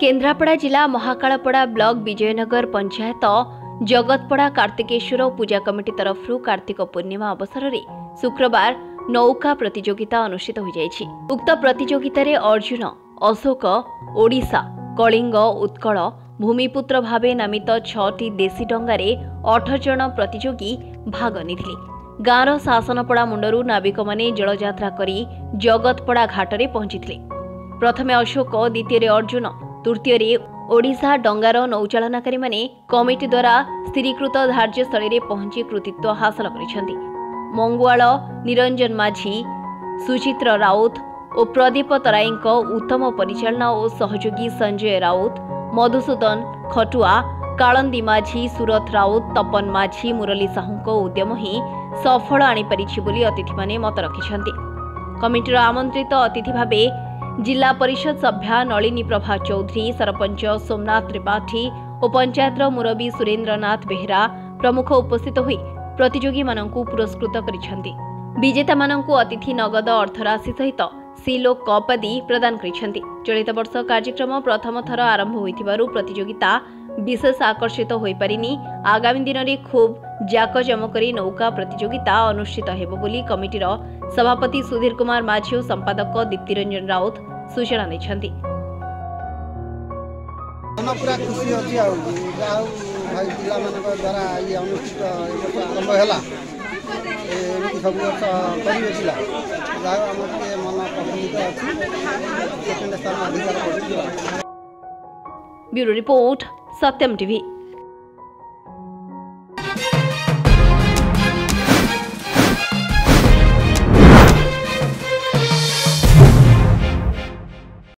କେନ୍ଦ୍ରାପଡ଼ା ଜିଲ୍ଲା ମହାକାଳପଡ଼ା ବ୍ଲକ ବିଜୟନଗର ପଞ୍ଚାୟତ ଜଗତପଡ଼ା କାର୍ତ୍ତିକେଶ୍ୱର ପୂଜା କମିଟି ତରଫରୁ କାର୍ତ୍ତିକ ପୂର୍ଣ୍ଣିମା ଅବସରରେ ଶୁକ୍ରବାର ନୌକା ପ୍ରତିଯୋଗିତା ଅନୁଷ୍ଠିତ ହୋଇଯାଇଛି ଉକ୍ତ ପ୍ରତିଯୋଗିତାରେ ଅର୍ଜୁନ ଅଶୋକ ଓଡ଼ିଶା କଳିଙ୍ଗ ଉତ୍କଳ ଭୂମିପୁତ୍ର ଭାବେ ନାମିତ ଛଅଟି ଦେଶୀ ଡଙ୍ଗାରେ ଅଠର ଜଣ ପ୍ରତିଯୋଗୀ ଭାଗ ନେଇଥିଲେ ଗାଁର ଶାସନପଡ଼ା ମୁଣ୍ଡରୁ ନାବିକମାନେ ଜଳଯାତ୍ରା କରି ଜଗତପଡ଼ା ଘାଟରେ ପହଞ୍ଚିଥିଲେ ପ୍ରଥମେ ଅଶୋକ ଦ୍ୱିତୀୟରେ ଅର୍ଜୁନ ତୃତୀୟରେ ଓଡ଼ିଶା ଡଙ୍ଗାର ନୌଚାଳନାକାରୀମାନେ କମିଟି ଦ୍ୱାରା ସ୍ଥିରୀକୃତ ଧାର୍ଯ୍ୟସ୍ଥଳୀରେ ପହଞ୍ଚି କୃତିତ୍ୱ ହାସଲ କରିଛନ୍ତି ମଙ୍ଗୁଆଳ ନିରଞ୍ଜନ ମାଝୀ ସୁଚିତ୍ର ରାଉତ ଓ ପ୍ରଦୀପ ତରାଇଙ୍କ ଉତ୍ତମ ପରିଚାଳନା ଓ ସହଯୋଗୀ ସଞ୍ଜୟ ରାଉତ ମଧୁସୂଦନ ଖଟୁଆ କାଳନ୍ଦୀ ମାଝୀ ସୁରଥ ରାଉତ ତପନ ମାଝୀ ମୁରଲୀ ସାହୁଙ୍କ ଉଦ୍ୟମ ହିଁ ସଫଳ ଆଣିପାରିଛି ବୋଲି ଅତିଥିମାନେ ମତ ରଖିଛନ୍ତି କମିଟିର ଆମନ୍ତ୍ରିତ ଅତିଥି ଭାବେ जिल्ला परिषद सभ्या नलिनी प्रभा चौधरी सरपंच सोमनाथ त्रिपाठी और पंचायत मुरबी सुरेन्द्रनाथ बेहरा प्रमुख उपस्थित प्रतिजोगी पुरस्कृत गरिजेता अतिथि नगद अर्थराशि सहित सिलो कप आदि प्रदान कर चलित वर्ष कार्यक्रम प्रथम थर होता বিশেষ আকর্ষিত হয়েপারিনি আগামী দিনরে খুব জাকজমকরে নৌকা প্রতিযোগিতা অনুষ্ঠিত হব বলে কমিটির সভাপতি সুধীর কুমার মাঝি ও সম্পাদক দীপ্তিরঞ্জন রাউত সূচনা দিয়েছেন পুরা খুশি অছি আউ আউ ভাই পিলা মানক দ্বারা ইয়ে অনুষ্ঠিত আরম্ভ হেলা ଏମିତି ସବୁ ବର୍ଷ କରିବେ ପିଲା ଯାହା ହଉ ଆମର ଟିକେ ମନ ପ୍ରଫୁଲ୍ଲିତ ଅଛି ସେକେଣ୍ଡ ସ୍ଥାନ ଅଧିକାର କରୁଛି ବ୍ୟୁରୋ ରିପୋର୍ଟ సత్యం టీవీ